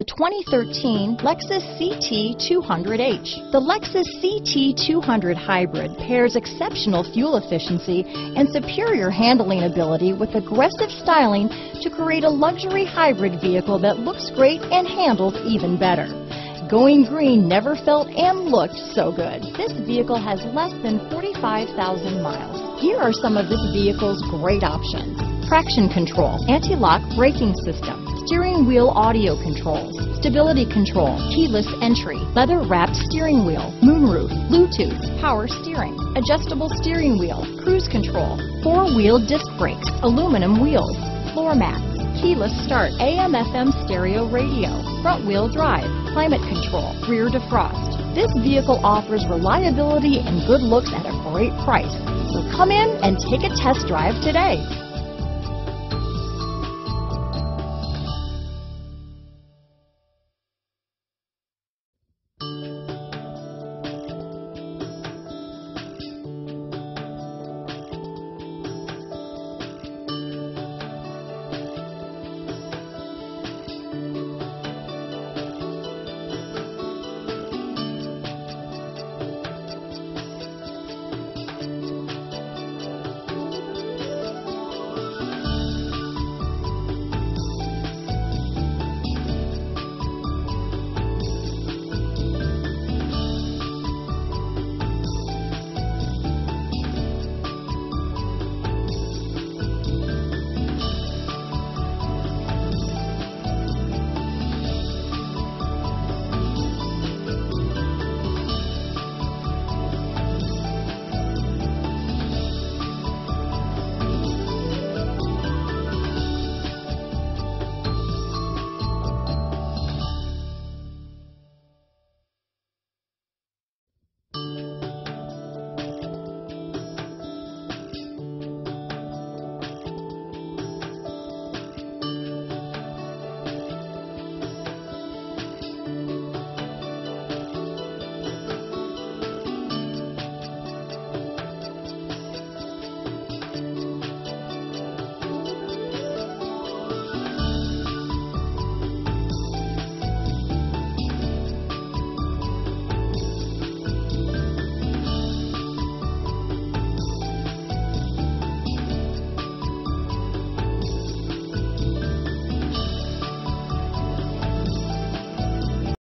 The 2013 Lexus CT200H. The Lexus CT200 Hybrid pairs exceptional fuel efficiency and superior handling ability with aggressive styling to create a luxury hybrid vehicle that looks great and handles even better. Going green never felt and looked so good. This vehicle has less than 45,000 miles. Here are some of this vehicle's great options. Traction control, anti-lock braking system, steering wheel audio controls, stability control, keyless entry, leather wrapped steering wheel, moonroof, Bluetooth, power steering, adjustable steering wheel, cruise control, four wheel disc brakes, aluminum wheels, floor mats, keyless start, AM FM stereo radio, front wheel drive, climate control, rear defrost. This vehicle offers reliability and good looks at a great price. So come in and take a test drive today.